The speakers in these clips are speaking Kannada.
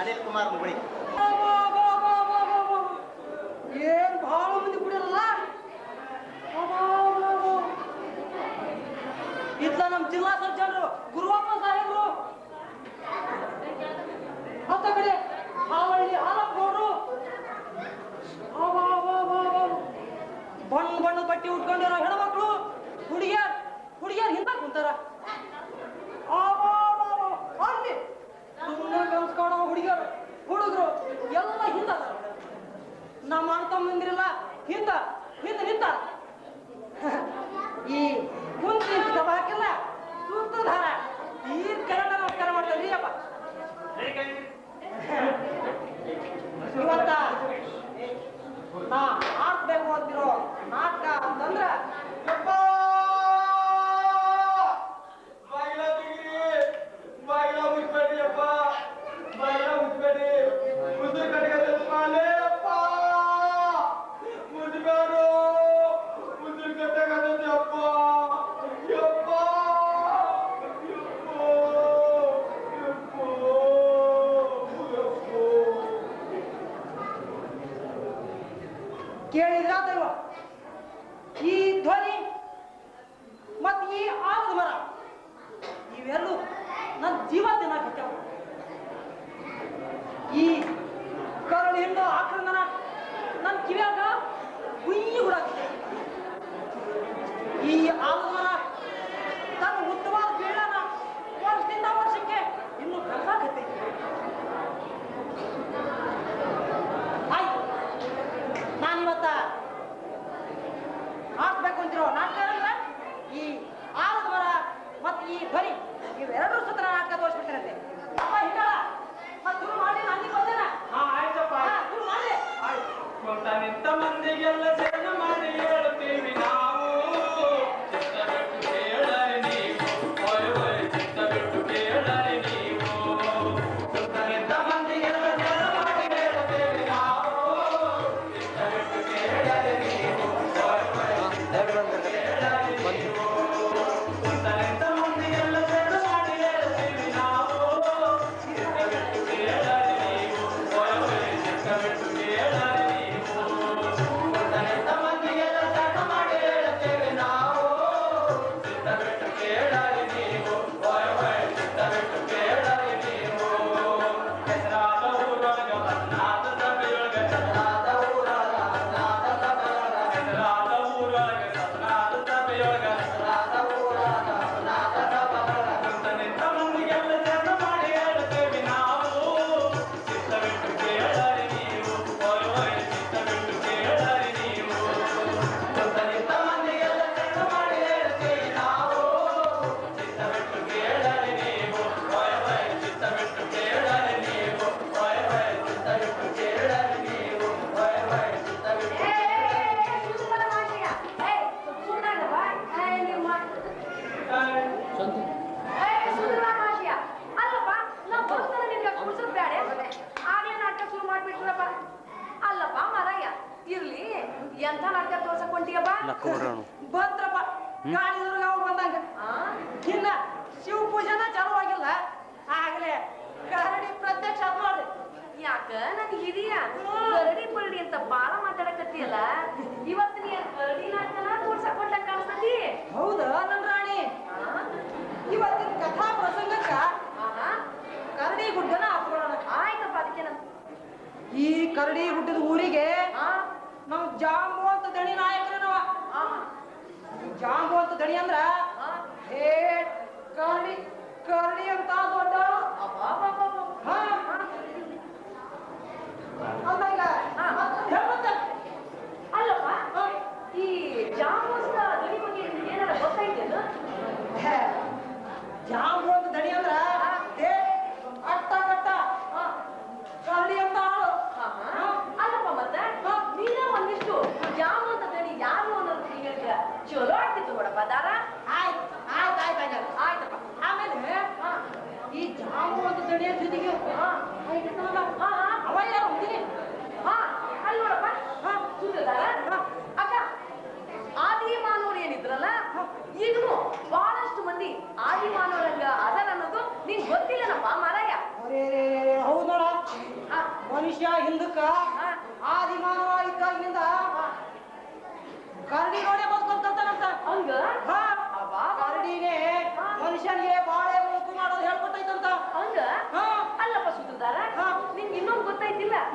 ಅನಿಲ್ ಕುಮಾರ್ ಮುಗುಳಿ. ಏನ್ ಬಹಳ ಮಂದಿ ಕುಡಿಯಲ್ಲ? ಇತ್ತ ನಮ್ಮ ಜಿಲ್ಲಾ ಸರ್ಜನ್ರು, ಗುರುವಪ್ಪ ಸಾಹೇಬ್ರು. ಮತ್ತ ಕಡೆ ಹಾವಳ್ಳಿ ಹಾಲಪ್ಪನವರು. ಬಣ್ಣ ಬಣ್ಣ ಬಟ್ಟೆ ಉಟ್ಕೊಂಡಿರೋ ಹೆಣ ನಮ್ಮ ಅಣ್ಣ ಬಂದಿರಲ್ಲ, ಹಿಂದ ಹಿಂದ ನಿಂತ. ಈ ಕುಂತಿ ಹಾಕಿಲ್ಲ ಸೂತ್ರಧಾರ ಈ ಕನ್ನಡ ನಮಸ್ಕಾರ ಮಾಡ್ತಾರೆ ಅಪ್ಪ. ಇವತ್ತ ನಾ ಹಾಕ್ಬೇಕು ಅಂತಿರೋ ನಾಟಕ ಅಂತಂದ್ರ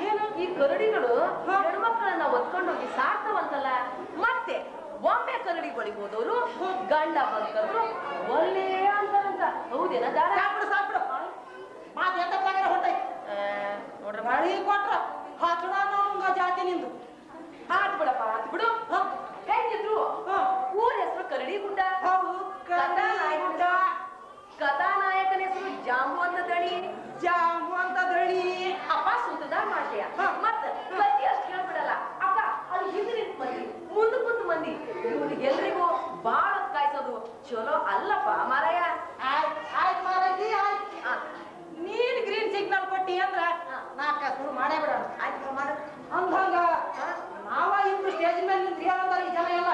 ಏನು? ಈ ಕರಡಿಗಳು ಹೆಣ್ಮಕ್ಕಳನ್ನ ಹೆಣ್ಮಕ್ಳನ್ನ ಒತ್ಕೊಂಡೋಗಿ ಸಾಕ್ತವಂತಲ್ಲ? ಮತ್ತೆ ಒಮ್ಮೆ ಕರಡಿ ಬಳಿ ಹೋದವರು ಗಂಡ ಬಂದ್ರು ಒಳ್ಳೆ ಅಂತ ಹೌದೇನ ದಾರ? ಸಾಕ್ಬಿಡು ಸಾಕ್ಬಿಡು. ಮಾತು ಎಂತ ಪ್ರಕಾರ ಹೊಂಟೈತಿ ನೋಡ್ರ ಮಳಿ ಕೊಟ್ರ ಹಚ್ಚಡ ನಂಗ ಜಾತಿ ನಿಂದು. ಹಾತ್ ಬಿಡಪ್ಪ ಹಾತ್ ಬಿಡು. ಹೆಂಗಿದ್ರು. ಊರ ಹೆಸರು ಕರಡಿ ಗುಡ್ಡ. ಹೌದು ಕರಡಿ ಗುಡ್ಡ. ಕಥಾನಾಯಕನ ಹೆಸರು ಜಾಂಬು ಅಂತ ದಣಿ. ಜಾಂಬು ಅಂತ ದಣಿ. ಅಪ್ಪ ಸುತ್ತದ ಮಾಡ್ತೀಯ. ಮತ್ತ ಪ್ರತಿ ಅಷ್ಟು ಕೇಳ್ಬಿಡಲ್ಲ ಅಕ್ಕ ಅಲ್ಲಿ ಹಿಂದೆ ನಿಂತ ಮಂದಿ ಮುಂದೆ ಕುಂತ ಮಂದಿ ಇವ್ರಿಗೆ ಎಲ್ರಿಗೂ ಬಾಳ ಕಾಯ್ಸೋದು. ಚಲೋ ಅಲ್ಲಪ್ಪ ಮಾರಾಯ. ಆಯ್ತು ಆಯ್ತು ಮಾರಾಯ್ತಿ ಆಯ್ತು. ನೀನ್ ಗ್ರೀನ್ ಸಿಗ್ನಲ್ ಕೊಟ್ಟಿ ಅಂದ್ರ ನಾಕ ಶುರು ಮಾಡೇ ಬಿಡೋಣ. ಆಯ್ತು ಮಾಡ. ಅಂದಂಗ ನಾವ ಇಬ್ರು ಸ್ಟೇಜ್ ಮೇಲೆ ನಿಂತು ಹೇಳಂತಾರ ಈ ಜನ ಎಲ್ಲ.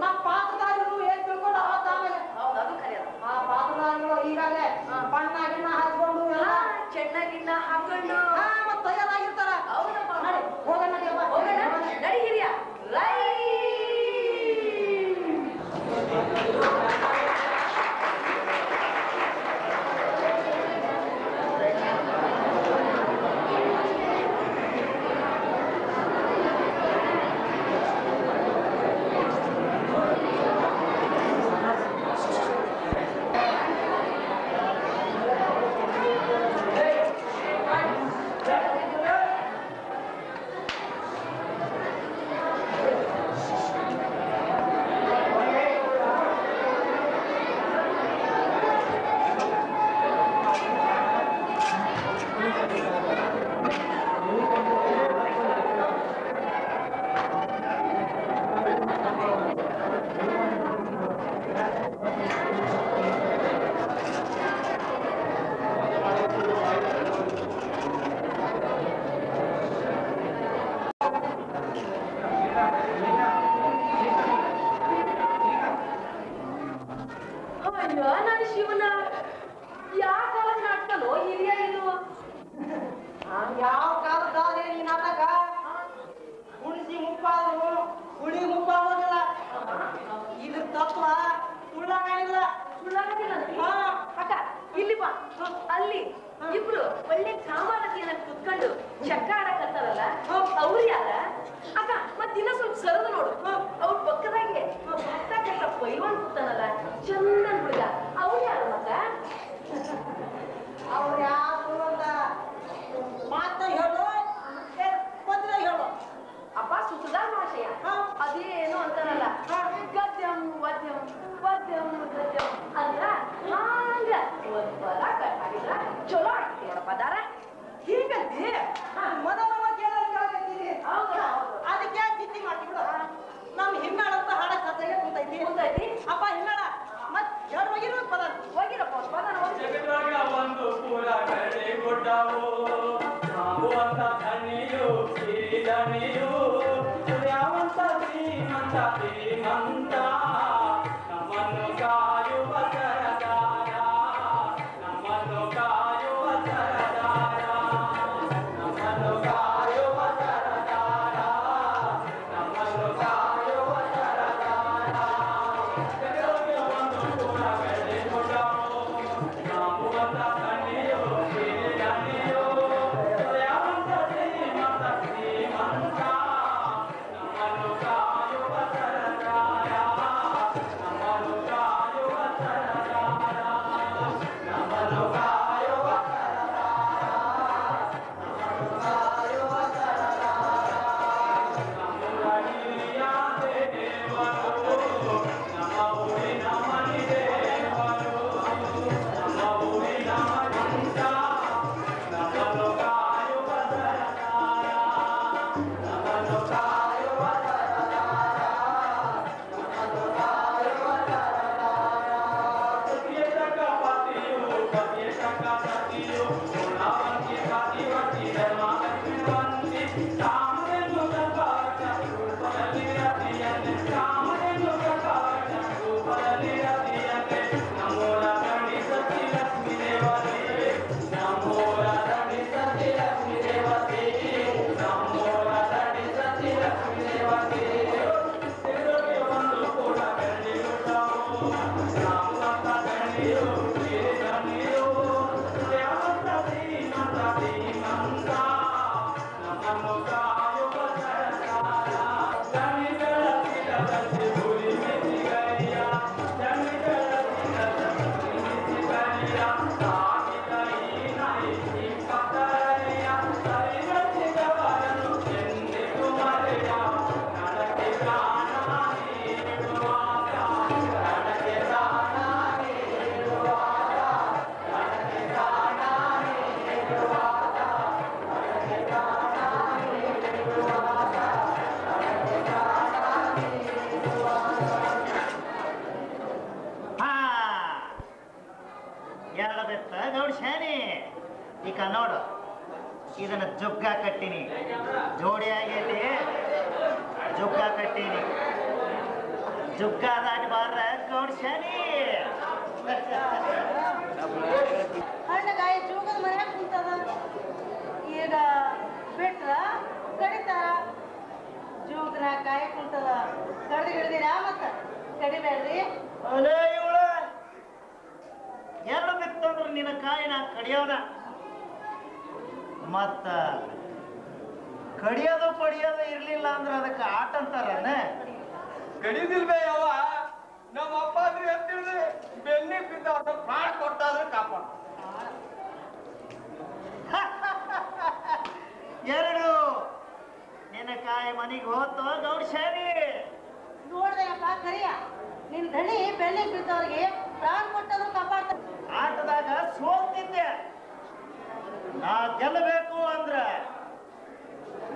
ನಮ್ಮ ಪಾತ್ರಧಾರಿಗಳು ಏನ್ ತಿಳ್ಕೊಂಡು ಅವತ್ತ ಆಮೇಲೆ. ಆ ಪಾತ್ರಧಾರಿಗಳು ಈಗಾಗಲೇ ಬಣ್ಣ ಗಿಣ್ಣ ಹಚ್ಕೊಂಡು ಎಲ್ಲ. ಚೆನ್ನ ಗಿಣ್ಣ ಜುಗ್ಗ ಕಟ್ಟಿನಿ. ಜೋಡಿ ಆಗೈತಿ. ಜುಗ್ಗ ಕಟ್ಟಿನಿ. ಜುಗ್ಗ ದಾಟಿ ಬಾರ ಗೌಡ್ಸ್ಯಾನಿ ಹಣ್ಣಗಾಯಿ ಜೂಗದ ಮನ್ಯಾಗ ಕುಂತದ. ಈಗ ಬಿಟ್ರ ಕಡಿತಾರ ಜೂಗನ ಕಾಯಿ ಕುಂತದ. ಕಡ್ದು ಹಿಡ್ದಿರ ಮತ್ತ? ಕಡಿಬೇಡ್ರಿ ಎರಡು ಬಿತ್ತಂದ್ರ ನಿನ್ನ ಕಾಯಿ ನಾ ಕಡಿಯೋನ ಮತ್ತ ಕಡಿಯೋದು ಪಡಿಯೋದು ಇರ್ಲಿಲ್ಲ ಅಂದ್ರೆ ಅದಕ್ಕೆ ಆಟ ಅಂತಾರನ? ಕಡಿದಿಲ್ವೇ ಯಾವ ನಮ್ಮ ಅಪ್ಪ ಆದ್ರೆ ಎತ್ತಿಳ್ದೆ ಬೆನ್ನಿ ಬಿದ್ದ ಅವ್ರ ಪ್ರಾಣ ಕೊಟ್ಟಾದ್ರೆ ಕಾಪಾಡ. ಎರಡು ನಿನ್ನ ಕಾಯಿ ಮನೆಗೆ ಹೋತೋ ಗೌಡ್ಶಾನಿ ನೋಡ್ದೆಯಪ್ಪ ಕರಿಯ. ನಿನ್ ದಣಿ ಬೆಳ್ಳಿ ಬಿದ್ದವ್ರಿಗೆ ಪ್ರಾಣ ಕೊಟ್ಟದ್ರು ಕಾಪಾಡ್ತಾರೆ ಆಟದಾಗ ಸೋಲ್ತಿದ್ದೆ. ನಾ ಗೆಲ್ಲಬೇಕು ಅಂದ್ರ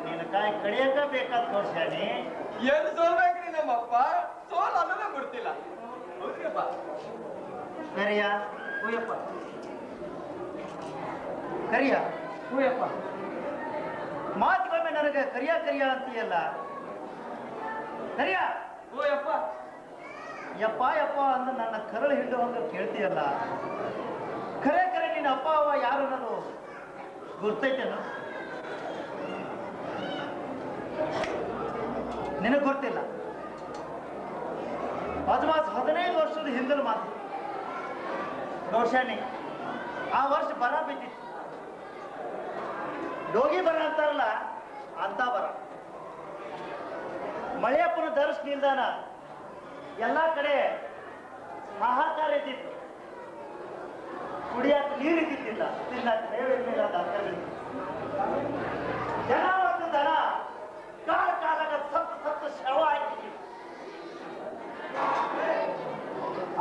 ನಿನ್ನ ಕಾಯಿ ಕಡಿಯಕ ಬೇಕಂತ ತೋರ್ಸ್ಯಾನಿ ಏನು ಸೋಲ್ಬೇಕ್ರಿ ನಮ್ಮಪ್ಪ? ಸೋಲ್ ಅನ್ನೋದೇ ಬಿಡ್ತಿಲ್ಲ ಹೌದ್ರಿಪ್ಪ? ಕರಿಯ? ಹೂಯಪ್ಪ. ಕರಿಯ? ಹೂಯಪ್ಪ. ಮಾತಿಗೊಮ್ಮೆ ನನಗೆ ಕರಿಯ ಕರಿಯ ಅಂತೀಯಲ್ಲ? ಕರಿಯ? ಹೂಯಪ್ಪ. ಯಪ್ಪ ಯಪ್ಪ ಅಂದ್ರೆ ಅಂದ ನನ್ನ ಕರಳು ಹಿಡಿದು ಹಂಗ ಕೇಳ್ತೀಯಲ್ಲ? ಕರೆ ಕರೆ ನಿನ್ನ ಅಪ್ಪ ಅವ ಯಾರು ಅನ್ನೋದು? ಗುರ್ತೈತೇನು? ನಿನಗೆ ಗೊತ್ತಿಲ್ಲ. ಅಜಮಾಸ್ ಹದಿನೈದು ವರ್ಷದ ಹಿಂದಿನ ಮಾತು. ರೋಷಾನಿ, ಆ ವರ್ಷ ಬರ ಬಿದ್ದಿತ್ತು. ಡೋಗಿ ಬರ ಅಂತಾರಲ್ಲ ಅಂತ ಬರ. ಮಳೆಯಪ್ಪನ ದರ್ಶ ನಿಲ್ದಾಣ, ಎಲ್ಲ ಕಡೆ ಹಾಹಾಕಾರ ಕುಡಿಯಾಕ ನೀರು ಇದ್ದಿದ್ದಿಲ್ಲ. ಮೇವು ಮೇವಿರ್ಲಿಲ್ಲ ದಾಖಲೆ ಜನ ಒಂದು ದನ, ಕಾಲ ಕಾಲದ ಸತ್ತು ಸತ್ತು ಶವ ಆಗಿತ್ತು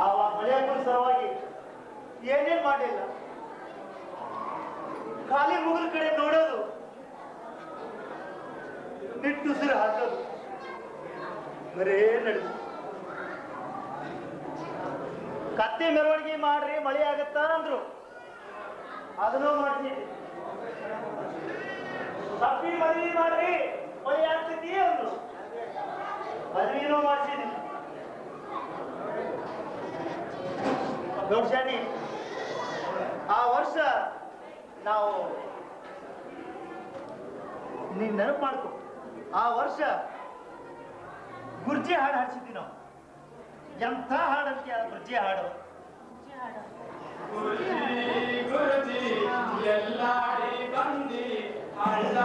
ಆವ ಮಳೆಯಪ್ಪನ ಸಲುವಾಗಿ ಏನೇನ್ ಮಾಡಲಿಲ್ಲ ಖಾಲಿ ಮುಗಿದ ಕಡೆ ನೋಡೋದು. ನಿಟ್ಟುಸಿರು ಹಾಕೋದು. ಬರೇ ನಡೆದು ಕತ್ತಿ ಮೆರವಣಿಗೆ ಮಾಡ್ರಿ, ಮಳೆ ಆಗತ್ತ ಅಂದ್ರು. ಅದನ್ನೂ ಮಾಡ್ತೀನಿ. ತಪ್ಪಿ ಮದ್ವಿ ಮಾಡ್ರಿ, ಮಳೆ ಆಗ್ತೈತಿ ಅಂದ್ರು. ಮದ್ವಿನೂ ಮಾಡ್ಸಿದ್ವಿ ಗೌಶಾನಿ ಆ ವರ್ಷ ನಾವು ನೀನ್ ನೆನಪು ಮಾಡ್ಕೊ. ಆ ವರ್ಷ ಗುರ್ಜಿ ಹಾಡು ಹಾಡ್ಸಿದ್ವಿ. ಎಂಥ ಹಾಡು ಅದು? ಗುರ್ಜಿ ಹಾಡು. ಗುರುಜಿ ಗುರುಜಿ ಎಲ್ಲಾಡಿ ಬಂದಿ ಹಳ್ಳ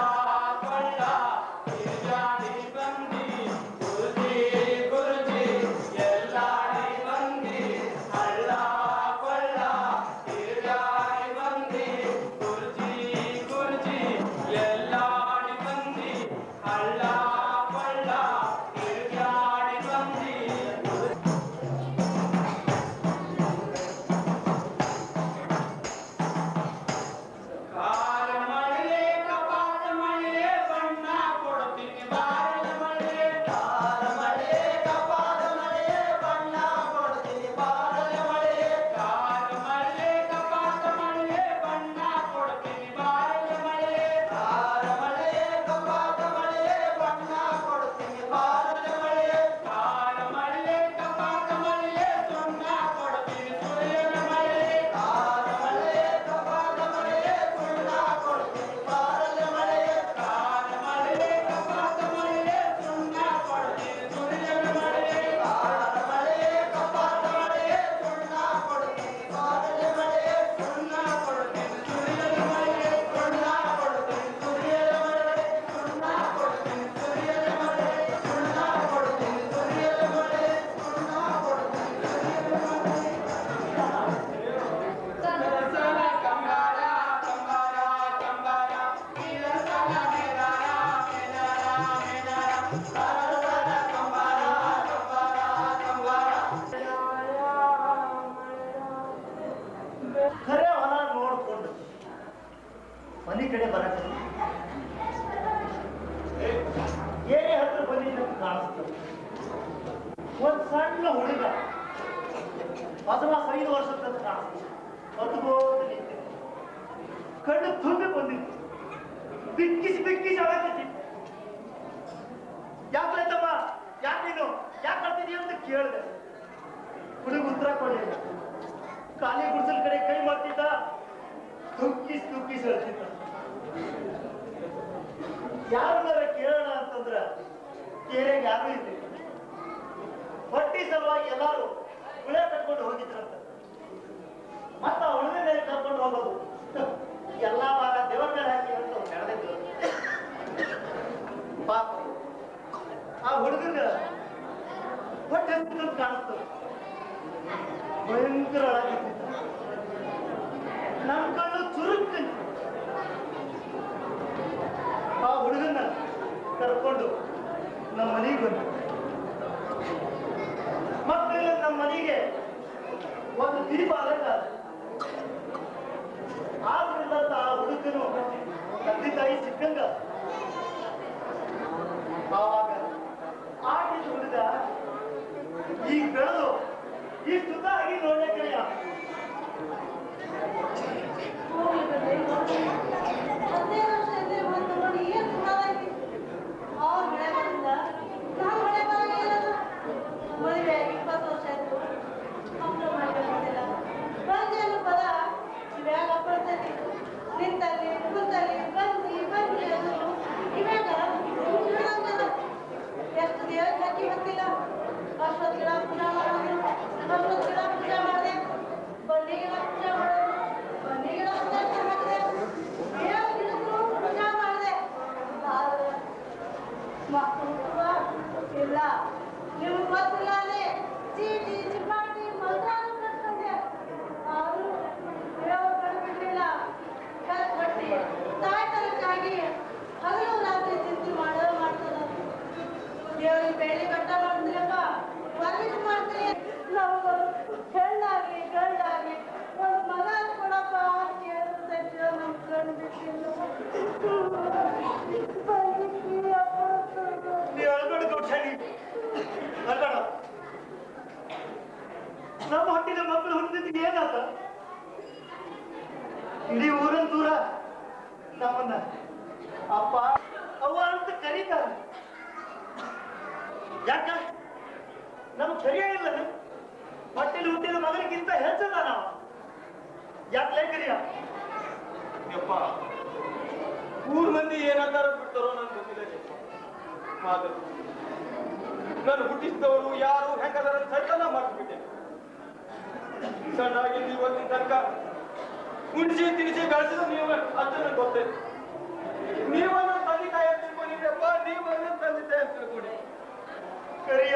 நம் கண்ணு சுருக்கு ಇಡೀ ಊರನ್ ದೂರ ನಮ್ಮನ್ನ. ಅಪ್ಪ, ಅವ್ವ ಅಂತ ಕರೀತಾರ. ಯಾಕ? ನಮ್ಗೆ ಸರಿಯಾಗಿಲ್ಲ ಹೊಟ್ಟೆಲಿ ಹುಟ್ಟಿದ ಮಗನಿಗಿಂತ ಹೆಚ್ಚದ ನಾವು. ಯಾಕಲೇ ಕರಿಯ? ಯಪ್ಪ, ಊರ್ ಮಂದಿ ಏನಂತಾರ ಬಿಡ್ತಾರೋ ನನ್ ಗೊತ್ತಿಲ್ಲ ಮಾತು. ನಾನು ಹುಟ್ಟಿಸಿದವರು ಯಾರು ಹೆಂಗದಾರ ಸೈತನ ಮಾಡಿಬಿಟ್ಟೆ ಸಣ್ಣಾಗಿದ್ದು ಇವತ್ತಿನ ತನಕ ಕುಣಿಸಿ ತಿನಿಸಿ ಬೆಳೆಸಿದ ನೀವು ಅದನ್ನ ಗೊತ್ತೈತೆ ನೀವನ್ನ ತಂದೆ ತಾಯಿ ಅಂತ ತಿಳ್ಕೊಂಡಿದ್ರಪ್ಪ ನೀವನ್ನ ತಂದೆ ತಾಯಿ ಅಂತ ತಿಳ್ಕೊಂಡಿ ಕರಿಯ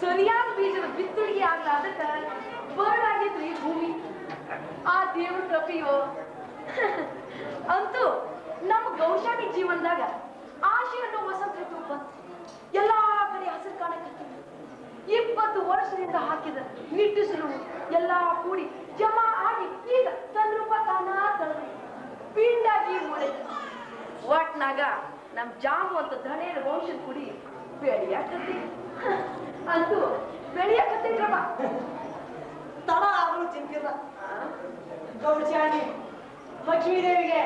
ಸರಿಯಾದ ಬೀಜದ ಬಿತ್ತುಳಿಗೆ ಆಗ್ಲಾದಕ್ಕ ಬರ್ಡ್ ಆಗೈತ್ರಿ ಭೂಮಿ. ಆ ದೇವ್ರ ಕೃಪೆಯೋ. ಅಂತೂ ನಮ್ಮ ಗೌಶಾಲಿ ಜೀವನದಾಗ ಆಶೆ ಅನ್ನೋ ವಸಂತ ಋತು ಬಂತು. ಎಲ್ಲಾ ಕಡೆ ಹಸಿರು ಕಾಣಕತ್ತೀವಿ ಇಪ್ಪತ್ತು ವರ್ಷದಿಂದ ಹಾಕಿದ ನಿಟ್ಟುಸಿರು ಎಲ್ಲಾ ಕೂಡಿ ಜಮಾ ಆಗಿ ಈಗ ತನ್ನ ರೂಪ ತಾನ ತಳದಿ. ಪಿಂಡಾಗಿ ಮೂಳೆ ಒಟ್ನಾಗ ನಮ್ ಜಾಮು ಅಂತ ಧಣೇರ ವಂಶದ ಕುಡಿ ಬೆಳೆಯಾಕತ್ತಿ ಅಂತೂ ಬೆಳೆಯಾಕತ್ತೈತ್ರಪ್ಪ ತಡ ಆದ್ರೂ ಚಿಂತಿಲ್ಲ ಗೌಶಾಲಿ ಲಕ್ಷ್ಮೀ ದೇವಿಗೆ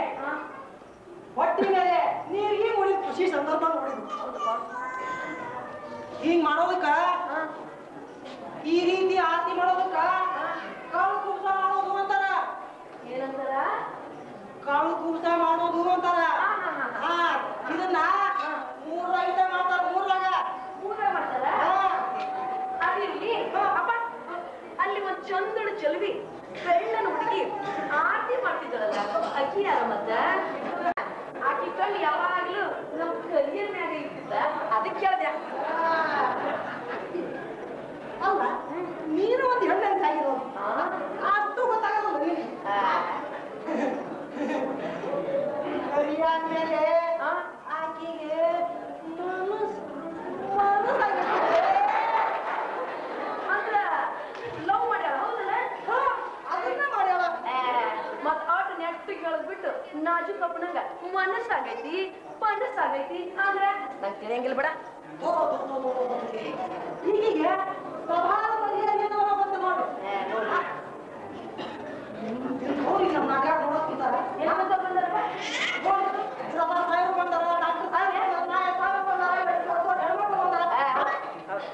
ಹೊಟ್ಟಿ ಮೇಲೆ ನೀರಿಗೆ ಉಳಿದ ಖುಷಿ ಸಂದರ್ಭ ನೋಡಿದ್ರು. ಹಿಂಗ್ ಮಾಡೋದಕ್ಕ? ಈ ರೀತಿ ಆರತಿ ಮಾಡೋದಕ್ಕ? ಕಾಳು ಕುಂಬ ಮಾಡೋದು ಅಂತಾರ. ಏನಂತಾರ? ಕಾಳು ಕುಬ್ಸ ಮಾಡೋದು ಅಂತಾರ. ಇದನ್ನ ಮೂರಾಗ ಮಾಡ್ತಾರ ಮೂರಾಗ ಊಟ ಮಾಡ್ತಾರ? ಅಲ್ಲಿ ಅಪ್ಪ ಅಲ್ಲಿ ಒಂದ್ ಚಂದಳು ಚಲುವಿ ಬೆಳ್ಳನ ಹುಡುಗಿ ಆರತಿ ಮಾಡ್ತಿದ್ದಳಲ್ಲ. ಅಕ್ಕಿ ಯಾರ ಮತ್ತ ಆಕಿ ಕಣ್ಣು ಯಾವಾಗ್ಲೂ ನಮ್ ಕಲಿಯರ್ ಮ್ಯಾಗ ಇರ್ತಿದ್ದ ಅದಕ್ಕೆ ಹೇಳ್ದೆ. ಅಲ್ಲ ನೀನು ಒಂದು ಹೆಣ್ಣಂತ ಆಗಿರೋದು? ಅಷ್ಟು ಆ, ಕರಿಯಾದ್ಮೇಲೆ? ಆಕೆಗೆ ಮನಸ್ ಮನಸ್ಸಾಗಿರ್ತದೆ. ಅಂದ್ರ ಲವ್ ಮಾಡ್ಯಾಳ ಹೌದಲ್ಲ ಅದನ್ನ ಮಾಡ್ಯಾಳ ಮತ್ ಆಟ ನೆಟ್ಟು ಕೇಳದ್ಬಿಟ್ಟು ನಾಜು ಕಪ್ಪನಂಗ ಮನಸ್ಸಾಗೈತಿ ಮನಸ್ಸಾಗೈತಿ ಅಂದ್ರ ನಂಗೆ ತಿಳಿಯಂಗಿಲ್ಲ ಬಿಡ ಹೀಗೆ ಸ್ವಭಾವ ಮರ್ಯಾದೆಯನ್ನು ಬಂದು ನೋಡು ಅವ್ರಿಗೆ ನಮ್ಮ ನಾಟಕ ನೋಡ್ತಿದ್ದಾರೆ ಏನಂತ ಬಂದಾರಪ್ಪ ಸದಾ ಸಾಹೇಬ್ರು ಬಂದಾರ ಡಾಕ್ಟರ್ ಸಾಹೇಬ್ರು ಬಂದಾರ ನಾಯಕ ಸಾಹೇಬ್ರು ಬಂದಾರ ದೊಡ್ಡ ಹೆಣ್ಮಕ್ಳು ಬಂದಾರ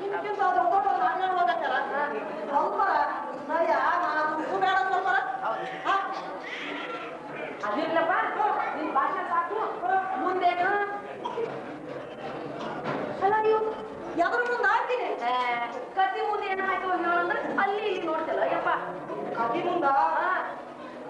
ಇದಕ್ಕಿಂತ ದೊಡ್ಡ ದೊಡ್ಡ ನಾಟಕ ಹೋಗತ್ತಾರ ಸ್ವಲ್ಪ ನಯ ನಾನು ಬೇಡ ಸ್ವಲ್ಪ ಹಾ ಅದಿರ್ಲಪ್ಪ ನಿನ್ ಭಾಷೆ ಸಾಕು ಮುಂದೇನು ಅಲ್ಲ ನೀವು ಎದ್ರ ಮುಂದೆ ಹಾಕ್ತೀನಿ ಆ, ಕತ್ತಿ ಮುಂದೆ ಏನಾಯ್ತು ಹೇಳಂದ್ರೆ ಅಲ್ಲಿ ಇಲ್ಲಿ ನೋಡ್ತಲ್ಲ ಯಪ್ಪ ಕತಿ ಮುಂದ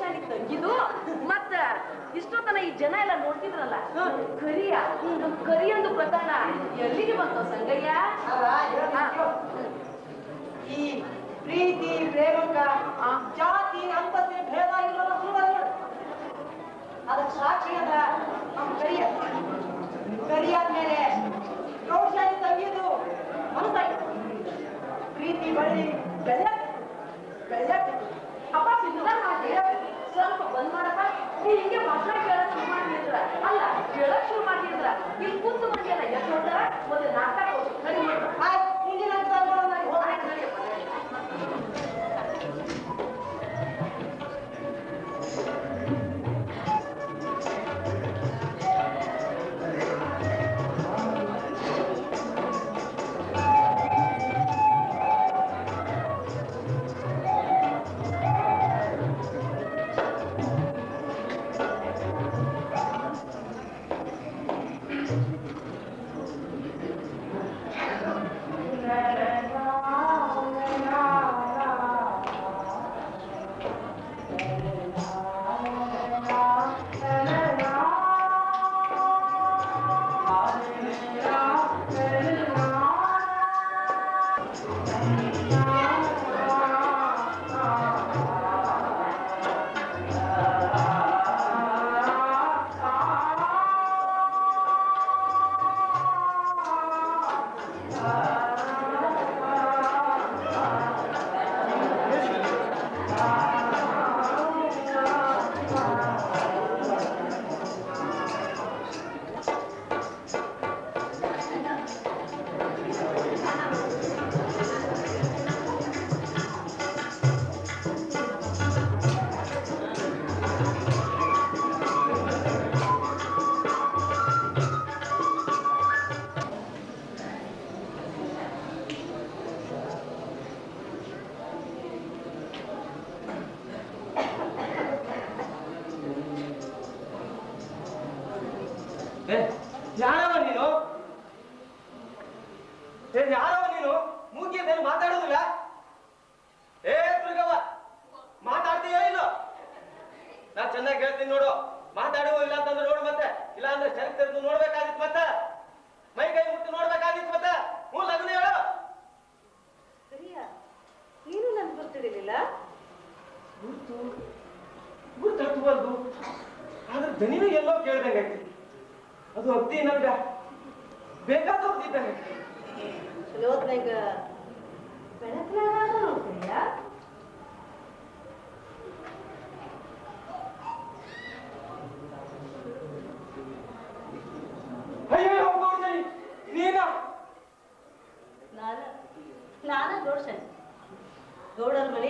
ಇದು ತಂಗಿದು ಮತ್ತ ಇಷ್ಟೊತ್ತನ ಈ ಜನ ಎಲ್ಲ ನೋಡ್ತಿದ್ರಲ್ಲ. ಕರಿಯ. ನಮ್ ಕರಿಯಂದು ಪ್ರಕರಣ ಎಲ್ಲಿಗೆ ಬಂತು ಸಂಗಯ್ಯ? ಈ ಪ್ರೀತಿ ಪ್ರೇಮಕ್ಕ ಜಾತಿ ಅಂತಸ್ತಿನ ಭೇದ ಇಲ್ಲದ ಸುಳ್ಳು ಅದಕ್ಕೆ ಸಾಕ್ಷಿ ಅದ ನಮ್ಮ ಕರಿಯ ಕರಿ ಮೇಲೆ ಕೌಶಲ್ಯ ತಂಗಿದು ಮನಸ್ಸಾಯ್ತು. ಪ್ರೀತಿ ಬಳ್ಳಿ ಬೆಳ್ಳ ಬೆಳೆಯಕ್ಕೆ ಅಪ್ಪ ಸಿದ್ಧ ಮಾಡಿ ಸ್ವಲ್ಪ ಬಂದ್ ಮಾಡಪ್ಪ. ನೀ ಹಿಂಗೆ ಭಾಷಣ ಕೇಳಕ್ ಶುರು ಮಾಡಿದ್ರ ಅಲ್ಲ ಕೇಳಕ್ ಶುರು ಮಾಡಿದ್ರ ಇಲ್ಲಿ ಕೂತು ಮಂದಿ ಎಲ್ಲ ಎಷ್ಟು ನೋಡ್ತಾರ? ಒಂದು ನಾಟಕ ನಡಿ ಮಾಡು. ಹಿಂದಿನ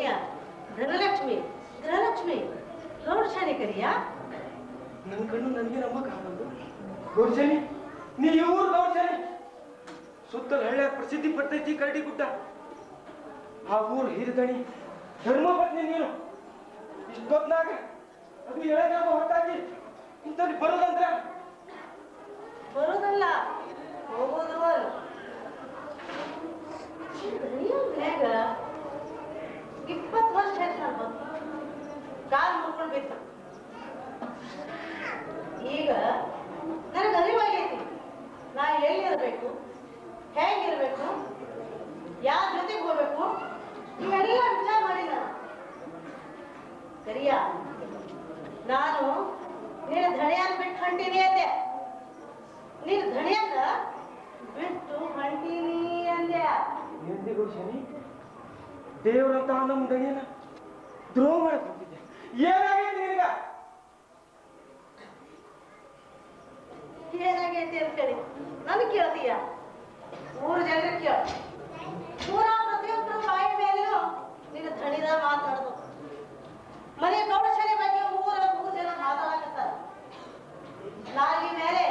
ಮನೆಯ ಧನಲಕ್ಷ್ಮಿ ಗೃಹಲಕ್ಷ್ಮಿ ಗೌಡ್ಶಾನಿ ಕರಿಯ? ನನ್ನ ಕಣ್ಣು ನನಗೆ ನಂಬಕ್ ಆಗಲ್ದು ಗೌಡ್ಸನಿ ನೀ ಇವ್ರು ಗೌಡ್ಸನಿ ಸುತ್ತಲ ಹಳ್ಳ ಪ್ರಸಿದ್ಧಿ ಪಡ್ತೈತಿ ಕರಡಿ ಗುಡ್ಡ. ಆ ಊರು ಹಿರಿದಣಿ ಧರ್ಮ ಪತ್ನಿ ನೀನು. ಇಷ್ಟೊತ್ನಾಗ ಅದು ಎಳೆಗಾಗ ಹೊರತಾಗಿ ಇಂಥದ್ದು ಬರೋದಂದ್ರ? ಬರೋದಲ್ಲ ಹೋಗೋದು ಮನ್ಯಾಗ ಇಪ್ಪತ್ತು ವರ್ಷ ಆಯ್ತು ನಾನು ಬಂದು ಹೊಡ್ಕೊಂಡು ಬಿತ್ತು ಈಗ ನನಗೆ ಅರಿವಾಗೈತಿ. ನಾ ಎಲ್ಲಿರಬೇಕು? ಹೇಗಿರ್ಬೇಕು? ಯಾರ ಜೊತೆಗೆ ಹೋಗ್ಬೇಕು? ಇವೆಲ್ಲ ವಿಚಾರ ಮಾಡಿ ಸರಿಯಾ? ನಾನು ನೀನು ಧಣಿಯನ್ನ ಬಿಟ್ಟು ಹೊಂಟೀನಿ ಅಂದೆ. ನೀನು ಧಣಿಯನ್ನ ಬಿಟ್ಟು ಹೊಂಟೀನಿ ಅಂದೆ. ಶನಿ? ದೇವರಂತ ನಮ್ಮ ಗಣಿಯನ್ನ ದ್ರೋಹ ಮಾಡಕ್ ಹೋಗ್ತಿದ್ದೆ ಏನಾಗೈತಿ ನಿನಗ? ಏನಾಗೈತಿ ಅಂತ ಹೇಳಿ. ನನ್ ಕೇಳ್ತೀಯ? ಮೂರು ಜನರಿಗೆ ಕೇಳ. ಊರ ಪ್ರತಿಯೊಬ್ಬರ ಬಾಯಿ ಮೇಲೆಯೂ ನಿನ್ನ ಧಣಿದ ಮಾತಾಡೋದು ಮನೆ ಗೌಡಶಾಲೆ ಬಗ್ಗೆ ಊರ ಮೂರು ಜನ ಮಾತಾಡಕತ್ತಾರ. ನಾಲ್ಗಿ ಮೇಲೆ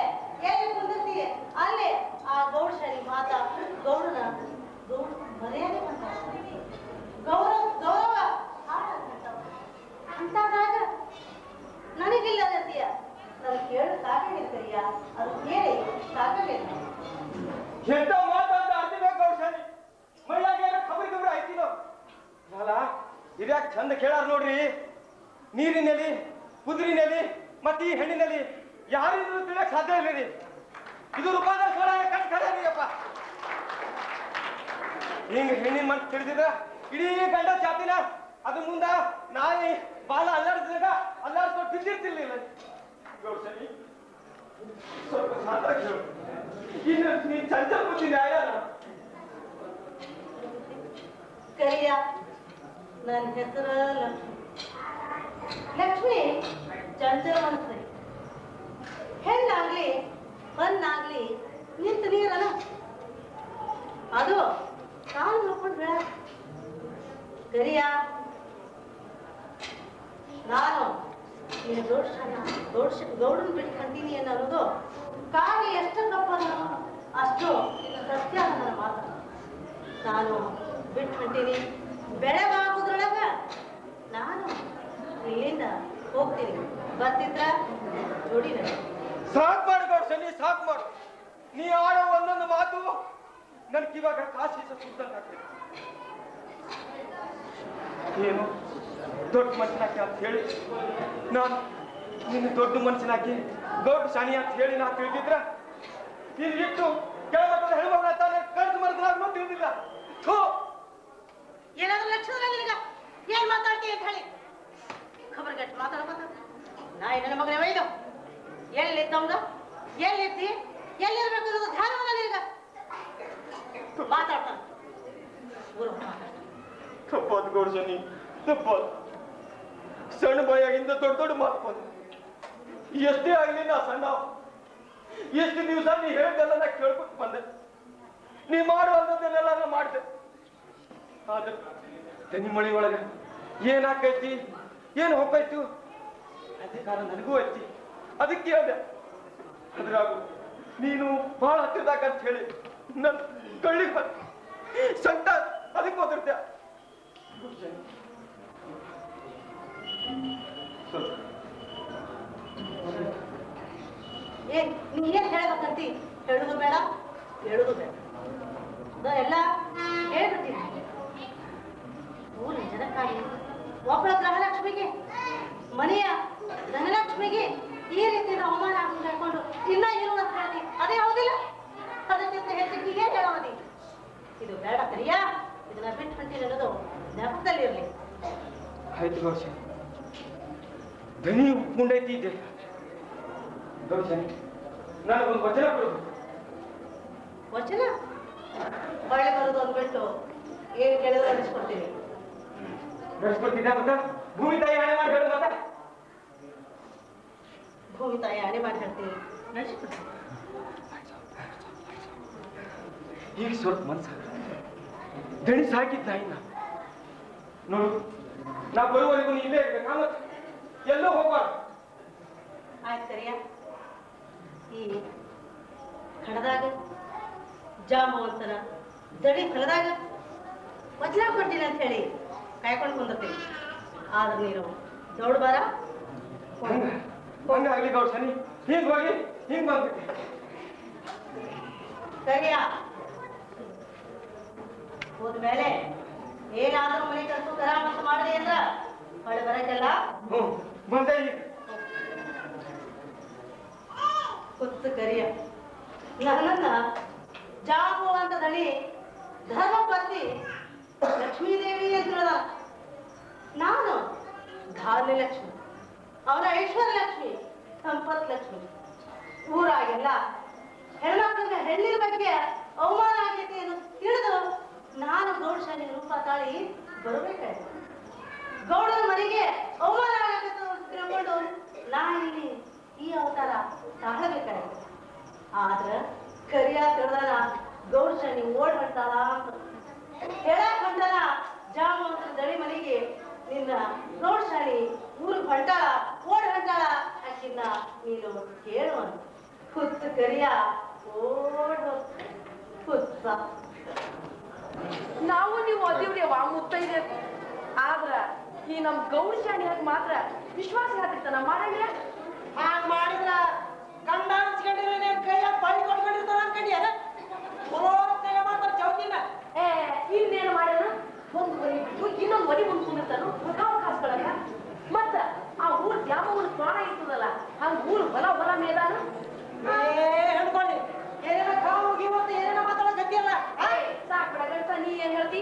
ಎಲ್ಲಿ ಕುಂದಿರ್ತೀಯ? ಅಲ್ಲಿ ಆ ಗೌಡಶಾಲಿ ಮಾತಾ ಗೌಡನ ಗೌಡ ಮರ್ಯಾದೆ ಮಾತಾಡ್ತಾರೆ ಗೌರವ ಗೌರವ. ಹಾಳಾಗ್ಬಿಡ್ತಾವ. ಅಂತಾದಾಗ ನನಗಿಲ್ಲದಂತೀಯ ನಾನು ಕೇಳು ಸಾಕಾಗಿರ್ತೀಯ ಅದು ಕೇಳಿ ಸಾಕಾಗಿಲ್ಲ ಎಂತ ಮಾತಾಡ್ತಾ ಅರ್ತಿಬೇಕು ಔಷಧಿ ಮೈಯಾಗ ಏನೋ ಅಲ್ಲ ಇದ್ಯಾಕ್ ಚಂದ ಕೇಳಾರ ನೋಡ್ರಿ? ನೀರಿನಲ್ಲಿ, ಕುದುರಿನಲ್ಲಿ, ಮತ್ತೆ ಈ ಹೆಣ್ಣಿನಲ್ಲಿ ಯಾರಿದ್ರು ಸಾಧ್ಯ ಇಲ್ಲ ರೀ ಇದು ರೂಪಾಯಿ ಸ್ವರ ಕಣ್ ಅಪ್ಪ ಹಿಂಗ್ ಹೆಣ್ಣಿನ ಮನ್ಸು ತಿಳಿದಿದ್ರ ಇಡೀ ಗಂಡ ಜಾತಿನ ಅದು ಮುಂದ ನಾಯಿ ಬಾಲ ಅಲ್ಲಾಡ್ಸಿದಾಗ ಅಲ್ಲಾಡ್ಸ್ಕೊಂಡು ಬಿದ್ದಿರ್ತಿರ್ಲಿಲ್ಲ. ಗೌಡ್ಸನಿ ಸ್ವಲ್ಪ ಕೇಳು ಇನ್ನು ನೀನ್ ಚಂಚಲ ಬುದ್ಧಿ ನ್ಯಾಯನ ಕರಿಯ ನನ್ನ ಹೆಸರು ಲಕ್ಷ್ಮಿ. ಲಕ್ಷ್ಮಿ ಚಂಚಲ ಮನಸ್ಸು ಹೆಣ್ಣಾಗ್ಲಿ ಹೊನ್ನಾಗ್ಲಿ ನಿಂತ ನೀರನ ಅದು ಕಾಲು ನೋಡ್ಕೊಂಡು ಬೇಡ ಕರಿಯ. ನಾನು ನೀನು ಸಣ್ಣ ದೊಡ್ಡ ಗೌಡನ್ ಬಿಟ್ಕೊಂತೀನಿ ಅನ್ನೋದು ಕಾಗೆ ಎಷ್ಟು ನಾನು ಅಷ್ಟು ಸತ್ಯ ನನ್ನ ಮಾತು. ನಾನು ಬಿಟ್ಟು ಹೊಂಟೀನಿ ಬೆಳಗಾಗೋದ್ರೊಳಗ ನಾನು ಇಲ್ಲಿಂದ ಹೋಗ್ತೀನಿ. ಬರ್ತಿದ್ರ? ಜೋಡಿ ಸಾಕು ಸಾಕ್ ಮಾಡು ಸಾಕು ಮಾಡು. ನೀ ಆಡೋ ಒಂದೊಂದು ಮಾತು ನನ್ ಇವಾಗ ಕಾಸಿ ಸುದ್ದಂಗ ಆಗ್ತದೆ ಏನು? ದೊಡ್ಡ ಮನುಷ್ಯನಾಕಿ ಅಂತ ಹೇಳಿ. ನಾನು ನಿನ್ನ ದೊಡ್ಡ ಮನುಷ್ಯನಾಕಿ ದೊಡ್ಡ ಶಾಣಿ ಅಂತ ಹೇಳಿ ನಾ ತಿಳಿದಿದ್ರ ನೀನು ಇಟ್ಟು ಕೆಳಮಟ್ಟದ ಹೆಣ್ಮಗಳ ತಾನೆ ಕಳ್ದು ಮರೆದ್ರಾಗ್ನೂ ತಿಳಿದಿಲ್ಲ ಥೂ! ಏನಾದ್ರೂ ಲಕ್ಷಣ ನಿನಗ? ಏನ್ ಮಾತಾಡ್ತೀಯ ಅಂತ ಹೇಳಿ. ಖಬರ್ ಗಟ್ಟು ಮಾತಾಡ್ಬೇಕ ನಾ ನನ್ನ ಮಗನೇ ಒಯ್ದು. ಎಲ್ಲಿದ್ದವಂಗ ಎಲ್ಲಿದ್ದಿ? ಎಲ್ಲಿರ್ಬೇಕು ಧ್ಯಾನ ಮಾತಾಡ್ತಾನೆ. ತಪ್ಪಾದ ಗೌಡ್ಸನಿ ತಪ್ಪಾದ ಸಣ್ಣ ಬಾಯಾಗಿಂದ ದೊಡ್ಡ ದೊಡ್ಡ ಮಾತು ಬಂದ. ಎಷ್ಟೇ ಆಗಲಿ ನಾ ಸಣ್ಣ. ಎಷ್ಟು ದಿವಸ ನೀ ಹೇಳ್ದೆಲ್ಲ ನಾ ಕೇಳ್ಕೊತ ಬಂದೆ. ನೀ ಮಾಡುವಂಥದ್ದನ್ನೆಲ್ಲ ನಾ ಮಾಡಿದೆ. ಆದ್ರೆ ತನಿ ಮಳಿ ಒಳಗೆ ಏನಾಕೈತಿ? ಏನು ಹೋಗ್ತೈತು ಅಧಿಕಾರ ನನಗೂ ಐತಿ. ಅದಕ್ಕೆ ಕೇಳ್ದೆ ಅದ್ರಾಗು ನೀನು ಬಹಳ ಹತ್ತಿರದಾಗ ಅಂತ ಹೇಳಿ ನನ್ನ ಕಳ್ಳಿಗೆ ಬಂದ. ಸಂತ ಅದಕ್ಕೆ ಓದಿರ್ತೆ ಏನ್ ನೀ ಏನ್ ಹೇಳ್ಬೇಕಂತಿ ಹೇಳುದು ಬೇಡ ಹೇಳುದು ಬೇಡ. ಎಲ್ಲ ಹೇಳ್ಬಿಡ್ತೀನಿ. ಊರಿನ ಜನಕ್ಕಾಗಿ ಒಬ್ಬಳ ಗೃಹಲಕ್ಷ್ಮಿಗೆ? ಮನೆಯ ಧನಲಕ್ಷ್ಮಿಗೆ ಈ ರೀತಿ ಅವಮಾನ ಹೇಳ್ಕೊಂಡು ಇನ್ನ ಇರು ಅಂತ ಹೇಳ್ತಿ ಅದೇ ಹೌದಿಲ್ಲ? ಅದಕ್ಕಿಂತ ಹೆಚ್ಚಿಗೆ ಹೇಳೋದಿ ಇದು ಬೇಡ ಕರಿಯಾ. ಇದನ್ನ ಬಿಟ್ಟು ಅನ್ನೋದು ಜ್ಞಾಪಕದಲ್ಲಿರ್ಲಿ ಆಯ್ತು ಗೌಶ ದನಿ ಉಪ್ಕೊಂಡೈತಿ ಇದೆ ಗೌಶ ನನಗೊಂದು ವಚನ ಕೊಡು ವಚನ ಹೊಳೆ ಬರೋದು ಅಂದ್ಬಿಟ್ಟು ಏನ್ ಕೇಳಿದ್ರು ಅನಿಸ್ಕೊಡ್ತೀನಿ ನಡೆಸ್ಕೊಡ್ತಿದ್ದೆ ಮತ್ತ ಭೂಮಿ ತಾಯಿ ಹಣೆ ಮಾಡಿ ಹೇಳು ಮತ್ತ ಭೂಮಿ ತಾಯಿ ಅಣೆ ಮಾಡಿ ಹೇಳ್ತೀನಿ ನಡೆಸ್ಕೊಡ್ತೀನಿ ಈಗ ಸ್ವಲ್ಪ ಮನ್ಸ ದಣಿ ಸಾಕಿದ್ ನಾಯಿ ನಾ ನೋಡು. ನಾ ಬರುವವರೆಗೂ ನೀ ಇಲ್ಲೇ ಇರ್ಬೇಕು. ಮತ್ತೆ ಎಲ್ಲೋ ಹೋಗ್ಬಾರ್ದು. ಆಯ್ತು ಸರಿಯಾ? ಈ ಕಣದಾಗ ಜಾಂಬವಂತನ ದಡಿ ಕಳೆದಾಗ ವಜ್ರ ಕೊಡ್ತೀನಿ ಅಂತ ಹೇಳಿ ಕಾಯ್ಕೊಂಡು ಕುಂದಿರ್ತೀನಿ. ಆದ್ರೆ ನೀನು ದೌಡ್ಬಾರ ಹಂಗ? ಆಗ್ಲಿ ಗೌಡ್ಸನಿ ಹಿಂಗ್ ಹೋಗಿ ಹಿಂಗ್ ಬಂದ್ಬಿಟ್ಟೆ. ಸರಿಯಾ? ಹೋದ್ಮೇಲೆ ಏನಾದ್ರೂ ಮನೆ ಕಲ್ತು ಕರಾಮತ್ತು ಮಾಡಿದೆ ಅಂದ್ರ ಹೊಳೆ ಬರಕ್ಕೆಲ್ಲ? ಬಂದೆ ಈಗ. ಕರಿಯ. ನನ್ನನ್ನ ಜಾಬು ಅಂತ ದಣಿ ಧರ್ಮಪತ್ನಿ ಲಕ್ಷ್ಮೀದೇವಿ ಅಂತ ನಾನು ಧಾರ್ಯ ಲಕ್ಷ್ಮಿ ಅವರ ಐಶ್ವರ್ಯ ಲಕ್ಷ್ಮಿ ಸಂಪತ್ ಲಕ್ಷ್ಮಿ ಊರಾಗೆಲ್ಲ ಹೆಣ್ಮಕ್ಳಿಗೆ ಹೆಣ್ಣಿನ ಬಗ್ಗೆ ಅವಮಾನ ಆಗೈತೆ ಎಂದು ತಿಳಿದು ನಾನು ಗೌಡಶಾಲಿ ರೂಪ ತಾಳಿ ಬರಬೇಕಾಯ್ತು. ಗೌಡನ ಮನೆಗೆ ಅವಮಾನ ತಿಳ್ಕೊಂಡು ನಾ ಇಲ್ಲಿ ಈ ಅವತಾರ ತಾಳಬೇಕಾಯ್ತು. ಆದ್ರ ಕರಿಯ ತಿಳ್ದಾನ ಗೌಡಶಾಲಿ ಓಡ್ ಬಂತಾಳ ಹೇಳಕ್ ಬಂತಾನ ಜಾಮ ದಳಿ ಮನೆಗೆ ನಿನ್ನ ಗೌಡಶಾಲಿ ಊರಿಗೆ ಹೊಂಟಾಳ, ಓಡ್ ಹೊಂಟಾಳ, ಅಕ್ಕಿನ್ನ ನೀನು ಕೇಳುವನು ಕುತ್ತು ಕರಿಯ, ಓಡ್ ಕುತ್ತ ನಾವು ನೀವು ಓದಿವ್ರಿ ವಾ ಮುತ್ತೈದೆ. ಆದ್ರ ಈ ನಮ್ ಗೌಡ ಹಾಕಿ ಮಾತ್ರ ವಿಶ್ವಾಸ ಹಾಕಿರ್ತಾನ ಮಾಡಂಗಿಲ್ಲ? ಹಾಗ ಮಾಡಿದ್ರ ಕಂಡ ಹಂಚ್ಕೊಂಡಿದ್ರೆ ಕೈಯ ಬಳಿ ಕೊಟ್ಕೊಂಡಿರ್ತಾನ ಅನ್ಕೊಂಡಿಯಾರ ಬರೋತ್ನಾಗ ಮಾತ್ರ ಚೌಕಿನ. ಏ ಇನ್ನೇನು ಮಾಡ್ಯಾನ? ಒಂದು ಮನಿ ಬಿಟ್ಟು ಇನ್ನೊಂದು ಮನಿ ಮುಂದೆ ಕುಂದಿರ್ತಾನು ನಾವು ಕಾಸ್ಕೊಳಕ ಮತ್ತ ಆ ಊರ್ ದ್ಯಾಮವ್ವನ ಪ್ರಾಣ ಇರ್ತದಲ್ಲ ಹಂಗ ಊರ್ ಹೊಲ ಹೊಲ ಮೇದಾನ ಏ ಹೇಳ್ಕೊಳ್ಳಿ ಏನೇನ ಕಾವು ಗೀವತ್ತು ಏನೇನ ಮಾತಾಡೋ ಗತಿಯಲ್ಲ ಏ, ಸಾಕ್ ಬಿಡ ಗಂಟ ನೀ ಏನ್ ಹೇಳ್ತಿ